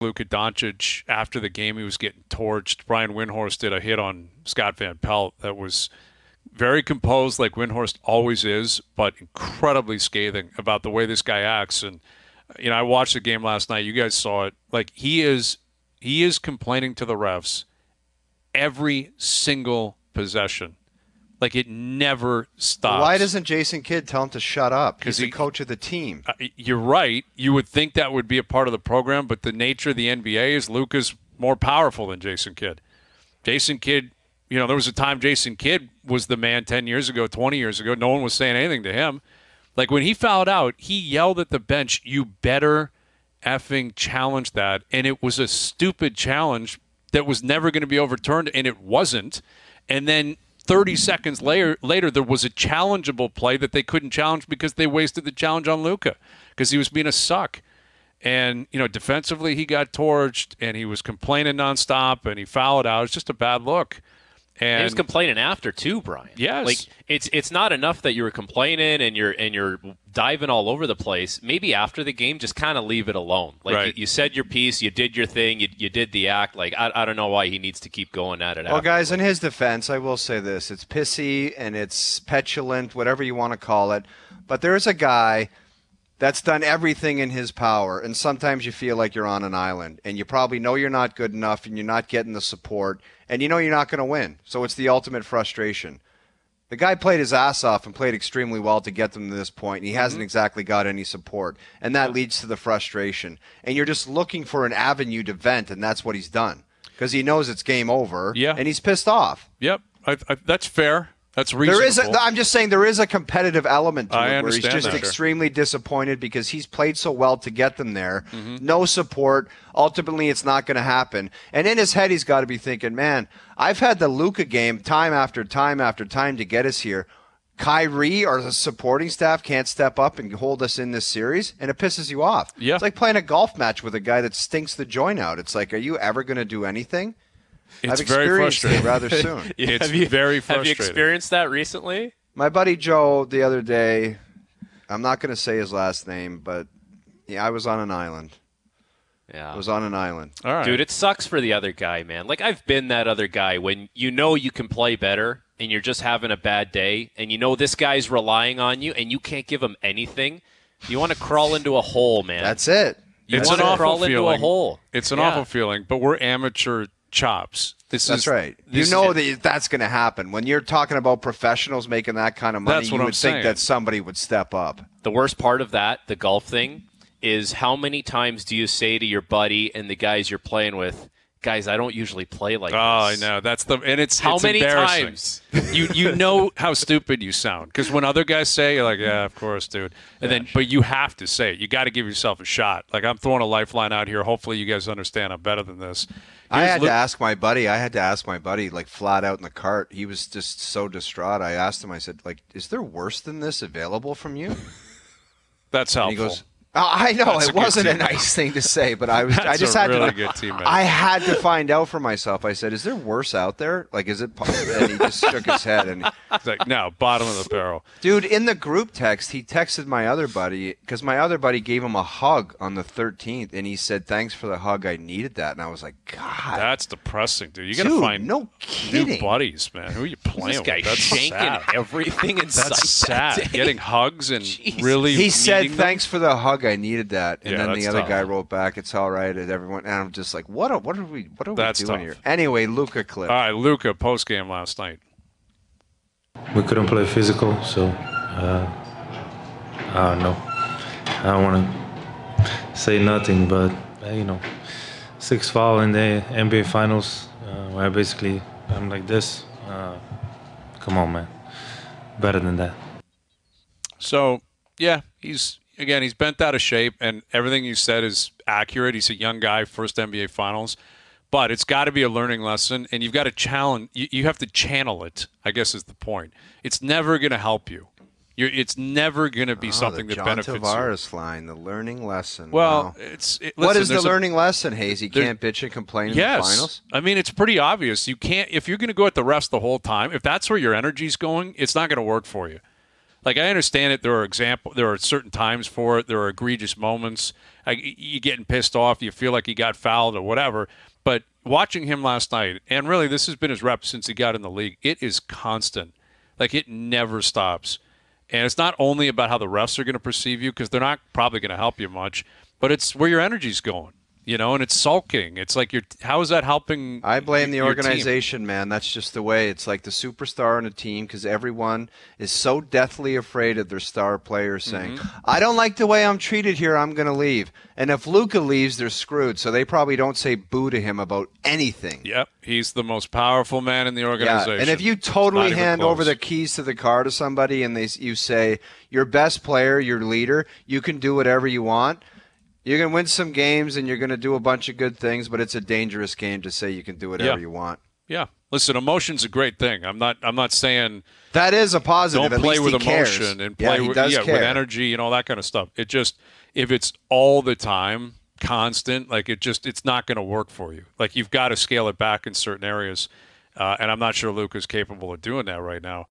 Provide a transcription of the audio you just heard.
Luka Doncic after the game. He was getting torched. Brian Windhorst did a hit on Scott Van Pelt that was very composed, like Windhorst always is, but incredibly scathing about the way this guy acts. And you know, I watched the game last night. You guys saw it. Like he is, he is complaining to the refs every single possession. Like it never stops. Why doesn't Jason Kidd tell him to shut up? 'Cause He's the he- coach of the team. Uh, You're right. You would think that would be a part of the program, but the nature of the NBA is Luka's more powerful than Jason Kidd. Jason Kidd, you know, there was a time Jason Kidd was the man 10 years ago, 20 years ago. No one was saying anything to him. Like when he fouled out, he yelled at the bench, You better effing challenge that. And it was a stupid challenge that was never going to be overturned, and it wasn't. And then 30 seconds later, later there was a challengeable play that they couldn't challenge because they wasted the challenge on Luka because he was being a suck. And, you know, defensively, he got torched and he was complaining nonstop and he fouled out. It's just a bad look. And he was complaining after too, Bryan. Yes. like it's it's not enough that you were complaining and you're and you're diving all over the place. Maybe after the game, just kind of leave it alone. Like Right. you, you said your piece, you did your thing, you, you did the act. Like I, I don't know why he needs to keep going at it. Well, after. guys, in his defense, I will say this: it's pissy and it's petulant, whatever you want to call it. But there is a guy that's done everything in his power, and sometimes you feel like you're on an island, and you probably know you're not good enough, and you're not getting the support, and you know you're not going to win. So it's the ultimate frustration. The guy played his ass off and played extremely well to get them to this point, and he hasn't mm-hmm. exactly got any support, and that leads to the frustration. And you're just looking for an avenue to vent, and that's what he's done because he knows it's game over, Yeah. and he's pissed off. Yep, I, I, that's fair. That's reasonable. There is. A, I'm just saying there is a competitive element to I it where he's just that. extremely disappointed because he's played so well to get them there. Mm-hmm. No support. Ultimately, it's not going to happen. And in his head, he's got to be thinking, "Man, I've had the Luka game time after time after time to get us here." Kyrie or the supporting staff can't step up and hold us in this series, and it pisses you off. Yeah. It's like playing a golf match with a guy that stinks the joint out. It's like, are you ever going to do anything? It's I've very experienced it frustrating. rather soon. It's have you, very Have you experienced that recently? My buddy Joe the other day, I'm not going to say his last name, but yeah, I was on an island. Yeah. I was on an island. All right. Dude, it sucks for the other guy, man. Like I've been that other guy when you know you can play better and you're just having a bad day and you know this guy's relying on you and you can't give him anything. You want to crawl into a hole, man. That's it. you It's want an to awful crawl into a feeling. hole. It's an Yeah. awful feeling, but we're amateur chops. This That's is right. You know is- that that's going to happen when you're talking about professionals making that kind of money. That's what you I'm would saying. think that somebody would step up. The worst part of that, the golf thing, is how many times do you say to your buddy and the guys you're playing with, guys, I don't usually play like this. Oh, I know. That's the and it's How it's many times? you you know how stupid you sound because when other guys say you're like yeah of course dude and then but you have to say it you got to give yourself a shot like i'm throwing a lifeline out here hopefully you guys understand i'm better than this I Here's had Lu- to ask my buddy. I had to ask my buddy, like flat out in the cart. He was just so distraught. I asked him. I said, like, is there worse than this available from you? that's And he goes, Uh, I know That's it good wasn't a team. nice thing to say, but I was. I That's just a had really to. good teammate. I had to find out for myself. I said, "Is there worse out there? Like, is it?" po-" And he just shook his head. And It's like no bottom of the barrel dude, in the group text, he texted my other buddy because my other buddy gave him a hug on the 13th, and he said, "Thanks for the hug. I needed that." And I was like, "God, that's depressing dude you gotta dude, find no new kidding." buddies man who are you playing This guy with that's shanking sad. everything in that's sad that day. getting hugs and Jeez. really He said, them. "Thanks for the hug. I needed that." And Yeah, then the other tough. guy wrote back, "It's all right." And everyone, and I'm just like, "What? Are, what are we? What are That's we doing tough. here?" Anyway, Luka clip. all right luka post game last night we couldn't play physical, so uh, I don't know. I don't want to say nothing, but uh, you know, six foul in the NBA Finals, uh, where basically I'm like this. Uh, come on, man, better than that. So yeah, he's again he's bent out of shape, and everything you said is accurate. He's a young guy, first NBA Finals, but it's got to be a learning lesson, and you've got to challenge. You, you have to channel it. I guess is the point. It's never going to help you. You're, it's never going to be Oh, something the that John benefits Tavares line, the learning lesson. Well, Wow. it's it, listen, is the a- learning lesson, Hayes? You there- can't bitch and complain in the finals. I mean it's pretty obvious. You can't if you're going to go at the refs the whole time. If that's where your energy's going, it's not going to work for you. Like I understand it. There are example. There are certain times for it. There are egregious moments. Like you getting pissed off. You feel like he got fouled or whatever. But watching him last night, and really this has been his rep since he got in the league. It is constant. Like it never stops. And it's not only about how the refs are going to perceive you because they're not probably going to help you much, but it's where your energy's going. You know, and it's sulking. It's like you're. How is that helping? I blame the team? organization, man. That's just the way. It's like the superstar on a team because everyone is so deathly afraid of their star player saying, Mm-hmm. "I don't like the way I'm treated here. I'm going to leave." And if Luka leaves, they're screwed. So they probably don't say boo to him about anything. Yep, he's the most powerful man in the Yeah, organization. and if you totally hand over the keys to the car to somebody and they you say your best player, your leader, you can do whatever you want. You're gonna win some games and you're gonna do a bunch of good things, but it's a dangerous game to say you can do whatever Yeah. you want. yeah, listen, emotion's a great thing. I'm not. I'm not saying That is a positive. don't play with he cares. emotion and play he with yeah, with energy and all that kind of stuff. It just if it's all the time, constant, like it just it's not going to work for you. Like you've got to scale it back in certain areas, uh, and I'm not sure Luke is capable of doing that right now.